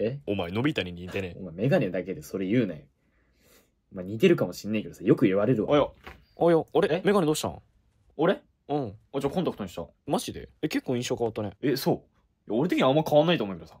え？お前、のび太に似てねえ。お前メガネだけでそれ言うなよ。まあ似てるかもしんねえけどさ、よく言われるわ。あよあ、よ、あれ？え？メガネどうしたん？俺？うん。あじゃあコンタクトにした。マジで？え、結構印象変わったね。えそう。俺的にはあんま変わんないと思うけどさ。